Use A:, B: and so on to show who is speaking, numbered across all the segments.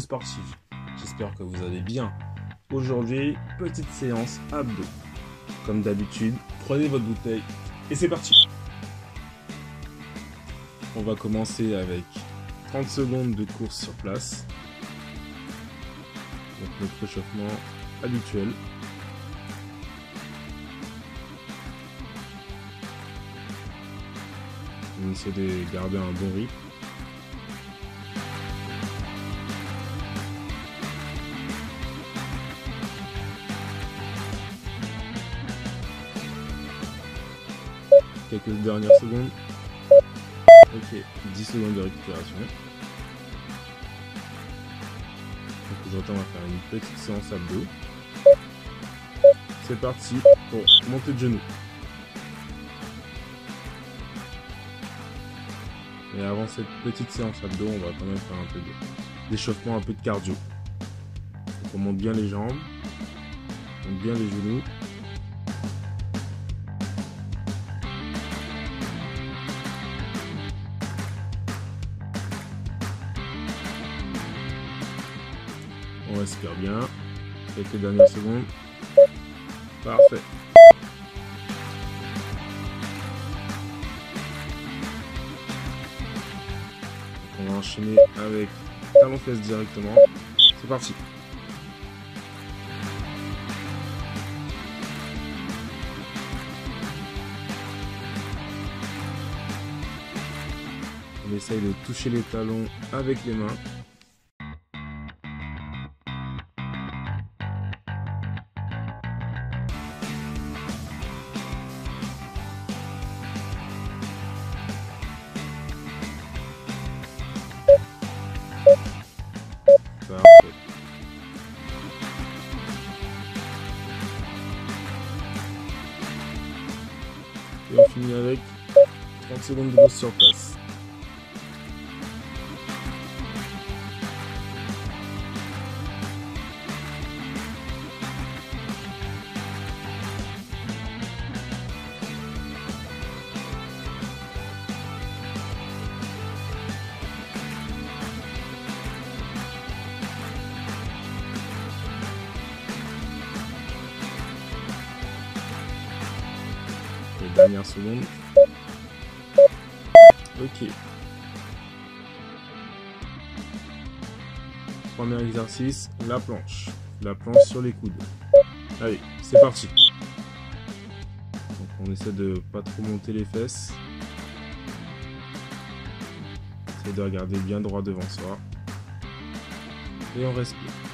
A: sportifs. J'espère que vous allez bien. Aujourd'hui, petite séance abdos. Comme d'habitude, prenez votre bouteille et c'est parti. On va commencer avec 30 secondes de course sur place. Donc notre réchauffement habituel. On essaie de garder un bon rythme. Quelques dernières secondes. Ok, 10 secondes de récupération. Donc aujourd'hui on va faire une petite séance abdos. C'est parti pour monter de genoux. Et avant cette petite séance abdos, on va quand même faire un peu d'échauffement, un peu de cardio. Donc on monte bien les jambes, on monte bien les genoux. Respire bien. Quelques dernières secondes. Parfait. On va enchaîner avec talon fesse directement. C'est parti. On essaye de toucher les talons avec les mains. Et on finit secondes. Ok. Premier exercice, la planche. La planche sur les coudes. Allez, c'est parti. On essaie de pas trop monter les fesses. Essaye de regarder bien droit devant soi. Et on respire.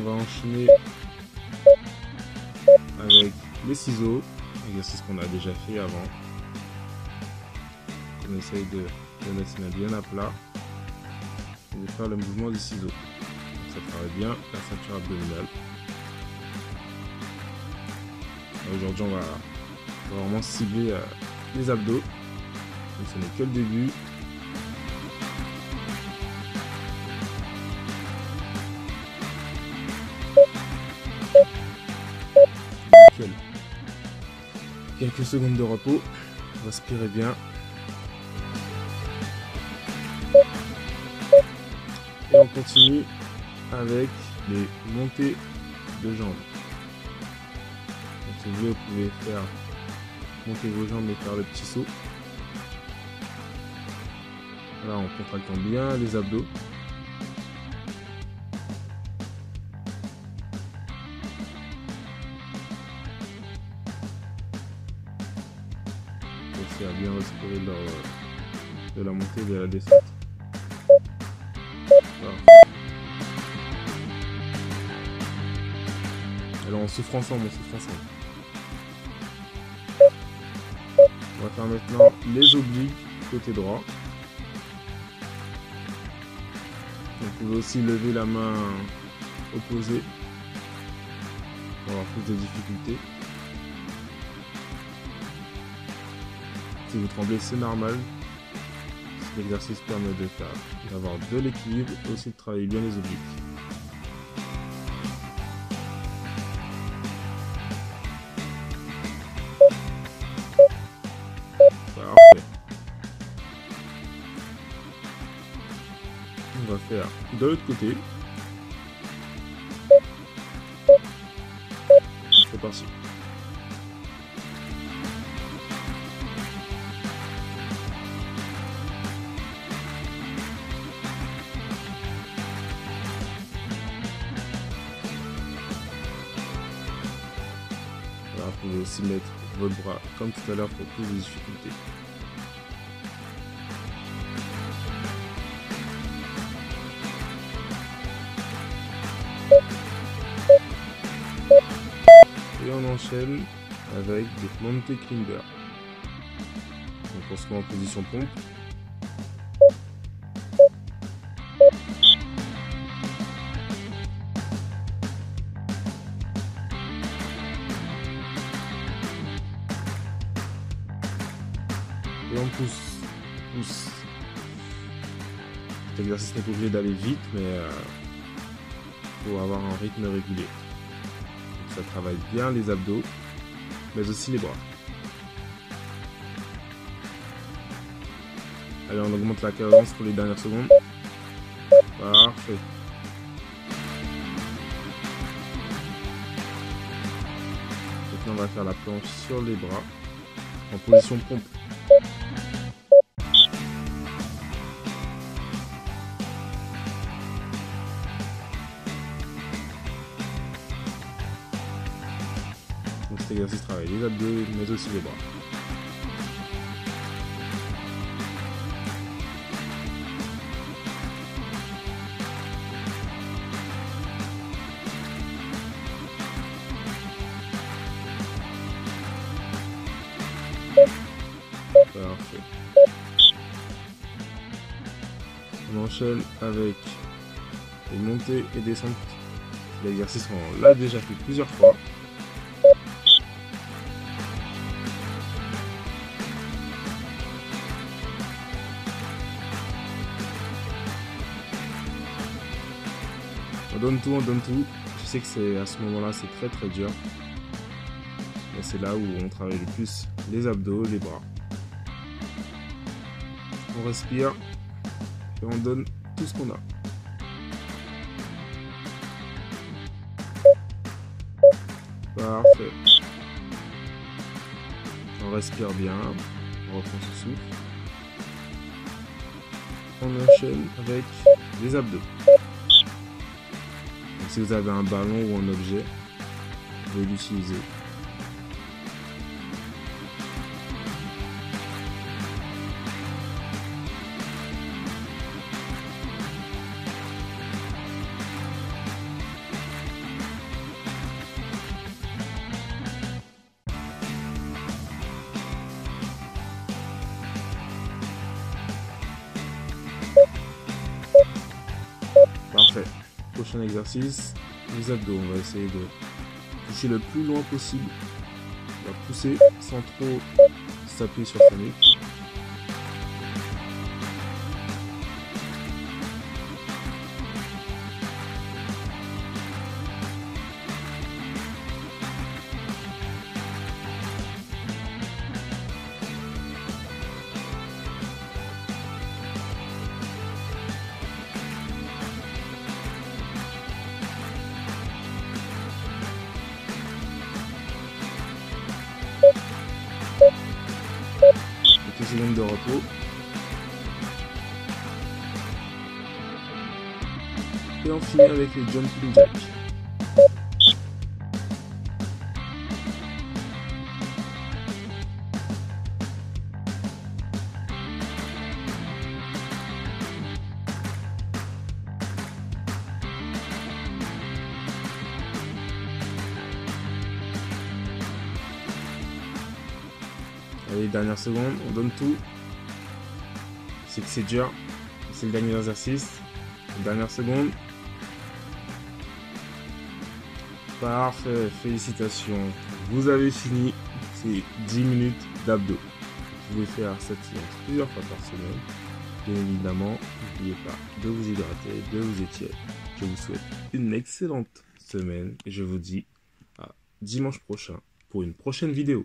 A: On va enchaîner avec les ciseaux, exercice qu'on a déjà fait avant. On essaye de, mettre ses mains bien à plat et de faire le mouvement des ciseaux. Ça travaille bien la ceinture abdominale. Aujourd'hui, on va, on va vraiment cibler euh, les abdos. Donc ce n'est que le début. Quelques secondes de repos. Respirez bien. Et on continue avec les montées de jambes. Si vous voulez, vous pouvez faire monter vos jambes et faire le petit saut. En contractant bien les abdos. À bien respirer lors euh, de la montée de la descente. Alors on souffre ensemble, on souffre ensemble. On va faire maintenant les obliques côté droit. Vous pouvez aussi lever la main opposée. va avoir plus de difficultés. Si vous tremblez, c'est normal. L'exercice permet de faire d'avoir de l'équilibre et aussi de travailler bien les obliques. On va faire de l'autre côté. C'est parti. Mettre votre bras comme tout à l'heure pour plus de difficultés. Et on enchaîne avec des Monte Climber. Donc on se met en position pompe. Et on pousse. pousse. Cet exercice n'est pas obligé d'aller vite, mais euh, faut avoir un rythme régulier. Donc ça travaille bien les abdos, mais aussi les bras. Allez, on augmente la cadence pour les dernières secondes. Parfait. Maintenant, on va faire la planche sur les bras en position pompe. Exercice travaille les abdos, mais aussi les bras. Parfait. On enchaîne avec les montées et descentes. L'exercice, on l'a déjà fait plusieurs fois. Donne tout, on donne tout. Je sais que c'est à ce moment-là, c'est très très dur. Mais c'est là où on travaille le plus les abdos, les bras. On respire et on donne tout ce qu'on a. Parfait. On respire bien, on reprend son souffle. On enchaîne avec les abdos. Si vous avez un ballon ou un objet, vous pouvez Prochain exercice, les abdos. On va essayer de toucher le plus loin possible. On va pousser sans trop s'appuyer sur sa nuque. Quelques secondes de repos. Et on finit avec les jumping jacks. Allez, dernière seconde, on donne tout. C'est que c'est dur. C'est le dernier exercice. Dernière seconde. Parfait, félicitations. Vous avez fini ces 10 minutes d'abdos. Vous pouvez faire cette séance plusieurs fois par semaine. Bien évidemment, n'oubliez pas de vous hydrater, de vous étirer. Je vous souhaite une excellente semaine je vous dis à dimanche prochain pour une prochaine vidéo.